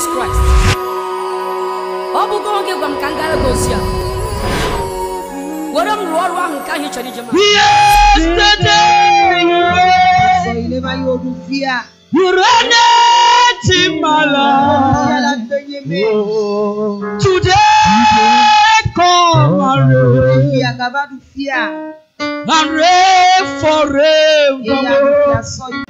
jizọs kraịst ọ bụgo oge gwa m ka m gị ozi a were m rụọ ọrụ ahụ nke ahụ chọrọ ije ma Urana Timala Today come and reign forever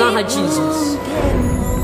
Not narra Jesus.